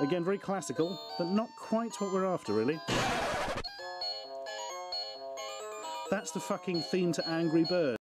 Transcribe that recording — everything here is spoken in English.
Again, very classical, but not quite what we're after, really. That's the fucking theme to Angry Birds.